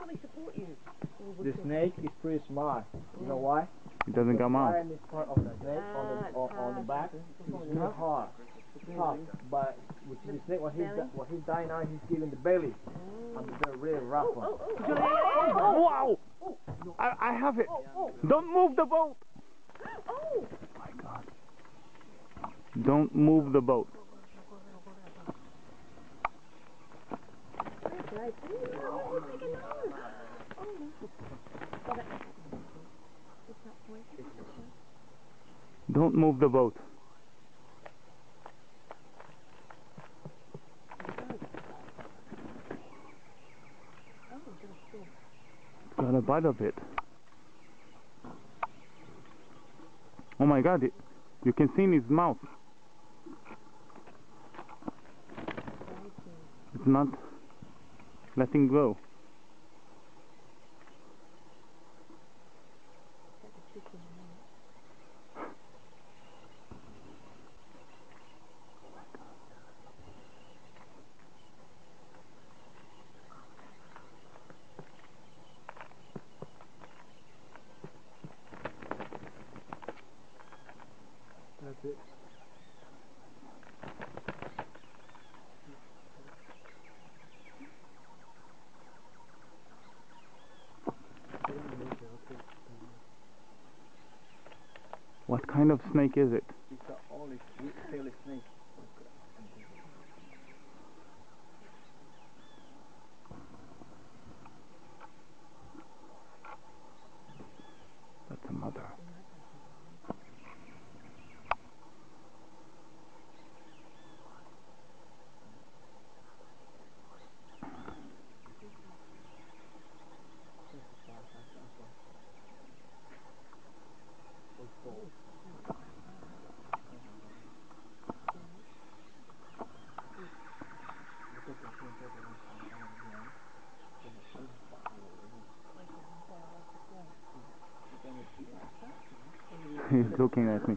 fully support you. The snake is pretty smart. You know why? It doesn't come out. Why in part of the snake on the Ah, on, on the it's back hard. is really hard, tough. But with the snake, what he's belly? di- when he's dying now, he's giving the belly. And they're really rough Oh, one. oh, oh, oh, Wow! I, I have it! oh, oh, Don't move the boat! oh. my god. Don't move the boat. That's right. Oh, oh, take a nose. Oh, no. Got it. It's not poison. Don't move the boat. It's got a bite of it. Oh my god, it, you can see in his mouth. It's not letting go. That's a tricky one. That's it. What kind of snake is it? It's snake. He's looking at me.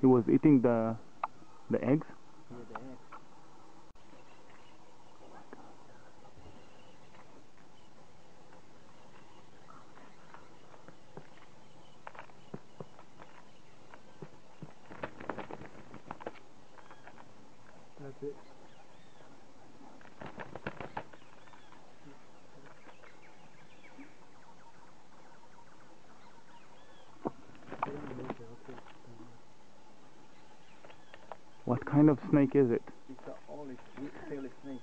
He was eating the the eggs. What kind of snake is it? It's sweet tailed snake.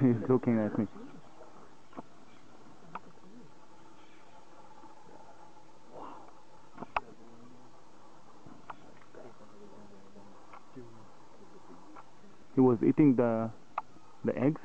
He's looking at me. He was eating the the eggs.